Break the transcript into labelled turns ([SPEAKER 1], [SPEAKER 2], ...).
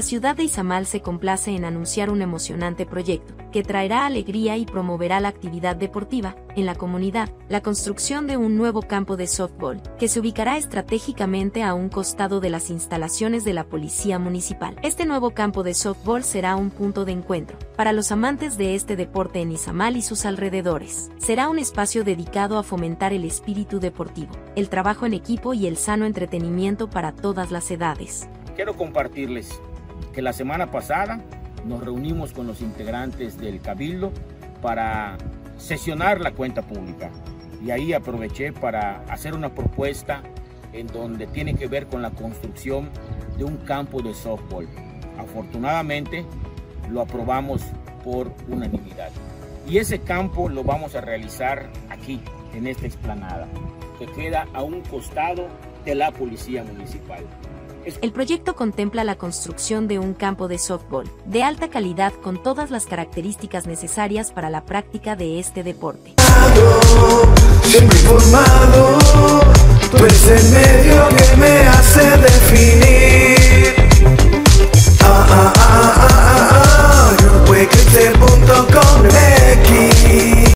[SPEAKER 1] La ciudad de Izamal se complace en anunciar un emocionante proyecto, que traerá alegría y promoverá la actividad deportiva en la comunidad, la construcción de un nuevo campo de softball, que se ubicará estratégicamente a un costado de las instalaciones de la Policía Municipal. Este nuevo campo de softball será un punto de encuentro para los amantes de este deporte en Izamal y sus alrededores. Será un espacio dedicado a fomentar el espíritu deportivo, el trabajo en equipo y el sano entretenimiento para todas las edades.
[SPEAKER 2] Quiero compartirles que la semana pasada nos reunimos con los integrantes del Cabildo para sesionar la cuenta pública y ahí aproveché para hacer una propuesta en donde tiene que ver con la construcción de un campo de softball. Afortunadamente lo aprobamos por unanimidad. Y ese campo lo vamos a realizar aquí, en esta explanada, que queda a un costado de la Policía Municipal.
[SPEAKER 1] El proyecto contempla la construcción de un campo de softball de alta calidad con todas las características necesarias para la práctica de este deporte.
[SPEAKER 3] Siempre informado, tú eres el medio